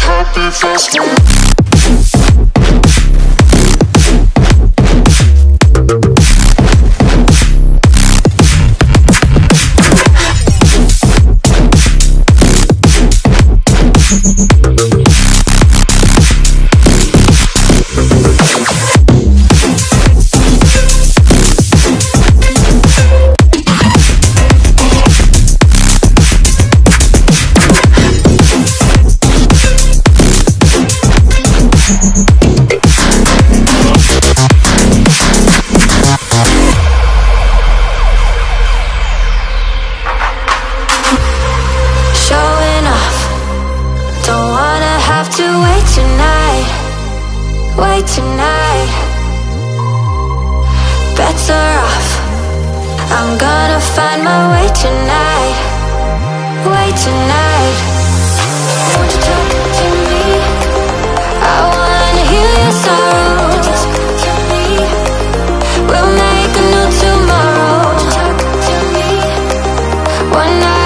happy. Showing tonight. Bets are off. I'm gonna find my way tonight. Way tonight. Won't you talk to me? I wanna hear your sorrow. We'll make a new tomorrow. One night.